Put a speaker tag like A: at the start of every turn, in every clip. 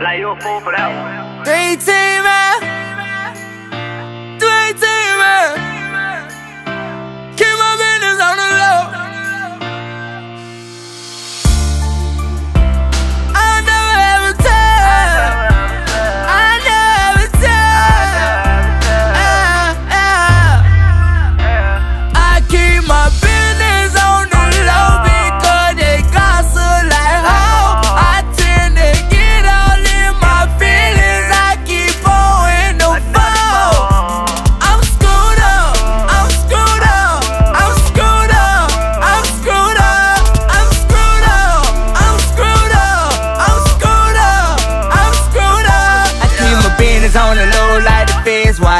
A: Lay your phone for that one.
B: 18.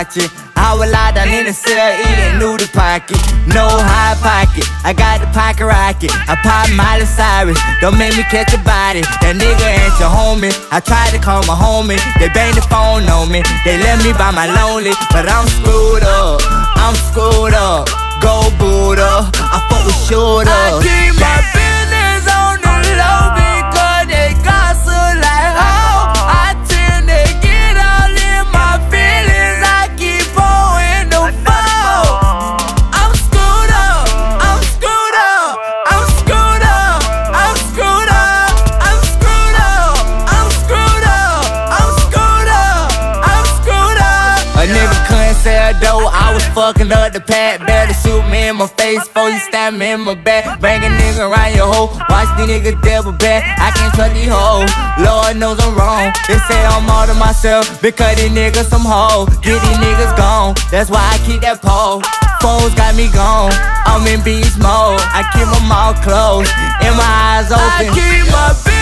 B: Lie down in the cell eating noodle pocket. No high pocket. I got the pocket rocket. I pop Miley Cyrus. Don't make me catch a body. That nigga ain't your homie. I tried to call my homie. They bang the phone on me. They left me by my lonely. But I'm screwed up. I'm screwed up. Go Booda. I fuck with shooter. Nigga couldn't sell dough. I was fucking up the pad. Better shoot me in my face before you stab me in my back. Bang a nigga around your hoe. Watch these niggas devil back. I can't trust these hoes. Lord knows I'm wrong. They say I'm all to myself because these niggas some hoes. Get these niggas gone. That's why I keep that pole. Foes got me gone. I'm in beast mode. I keep my mouth closed and my eyes open. I keep my